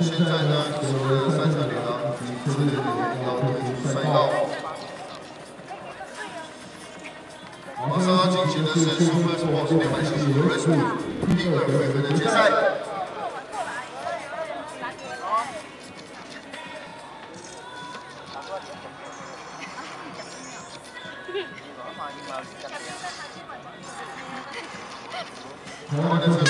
现在呢就是三十二点了是要推出三幺马上要进行的是双方是保持两百七十九人数第二回合的决赛过来过来过来过来赶紧的哦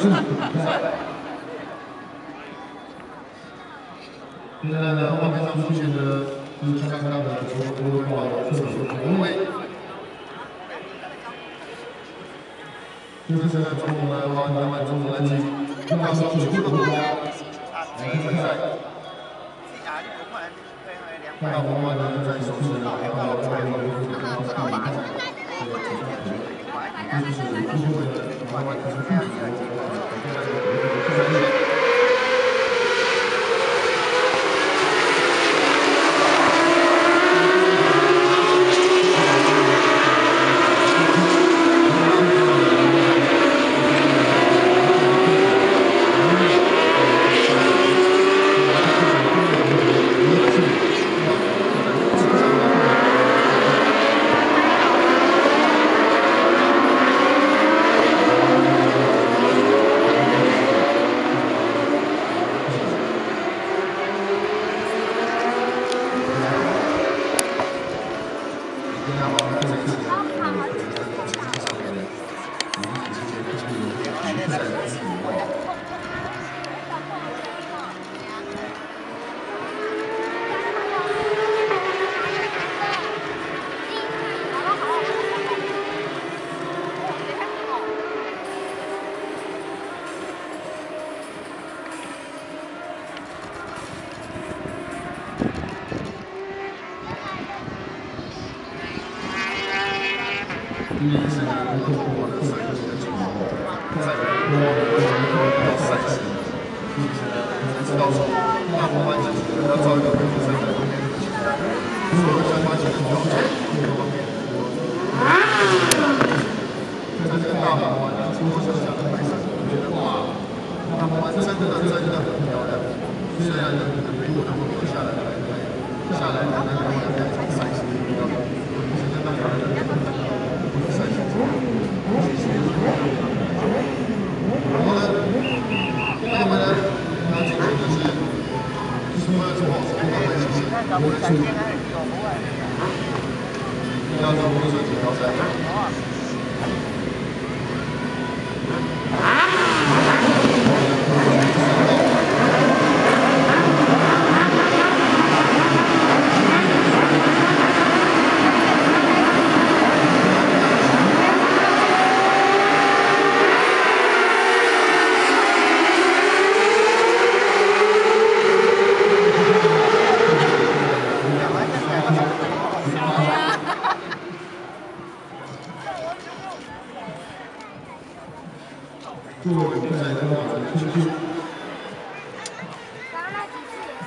现在呢，后面上出现的是刚刚看到的从中国过来的特种兵红威，就是现在从我们湾南湾中的南京，中央小组第五关，来比赛。看到红外的正在收拾，然后另外一个就是刚刚看到的，对，这是红外的，红外的。如果呢，所以呢，现在情况呢，我们再等一等，我们等五分钟，我们等到三十三、四十五、四十五，我们才知道说，大魔王之前呢，他招一个百分之三的，后面可能，所谓三八其实比较少，后面可能很多，可能很多，可能很多，可能很多。但是这个大魔王呢，他做剩下的来分，我觉得哇，大魔王三的呢，他真的很漂亮，剩下的可能没有能够留下来，还还，下来还，还，还，还。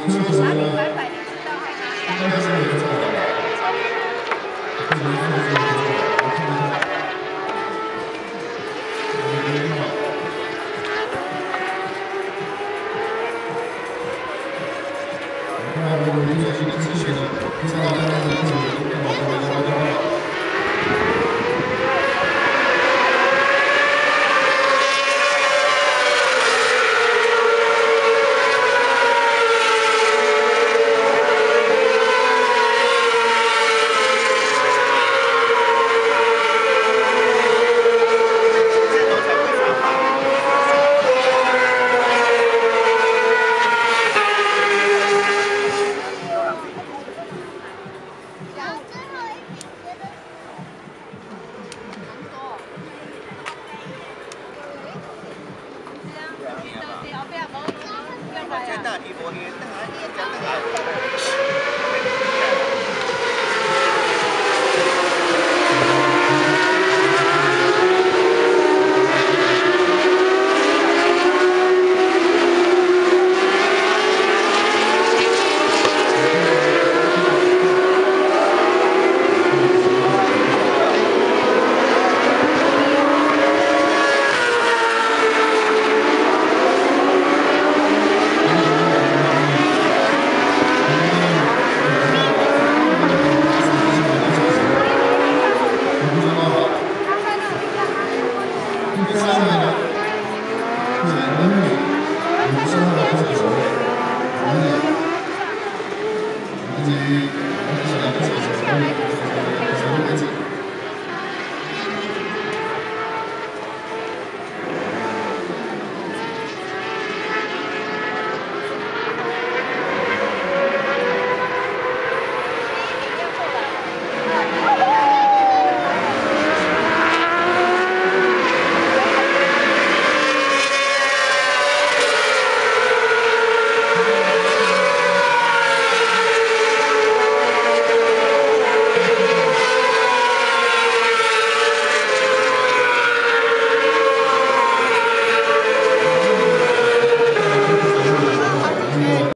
有车子的，应该是没错的。这里是这个，我看一下。看我们这些资讯的，知道大家的这大鱼无鱼，等下，等下。